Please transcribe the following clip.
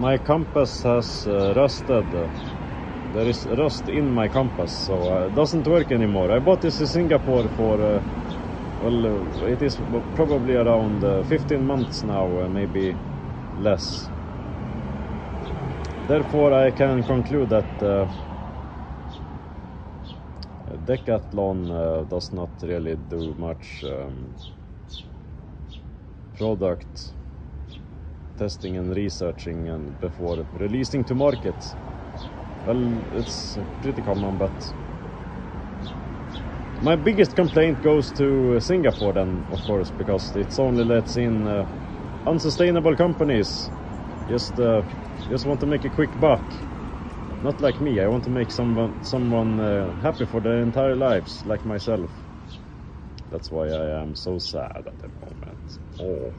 my compass has uh, rusted. There is rust in my compass, so uh, it doesn't work anymore. I bought this in Singapore for, uh, well, uh, it is probably around uh, 15 months now, uh, maybe less. Therefore, I can conclude that Decathlon does not really do much um, product testing and researching and before releasing to market. Well, it's pretty common, but my biggest complaint goes to Singapore then, of course, because it's only lets in uh, unsustainable companies. Just, uh, just want to make a quick buck. Not like me. I want to make someone, someone uh, happy for their entire lives, like myself. That's why I am so sad at the moment. Oh.